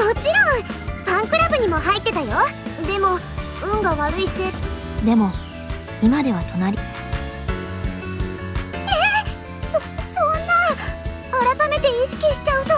もちろん。ファンクラブにも入ってたよ。でも運が悪いせい。でも今では隣。えそそんな改めて意識しちゃうと。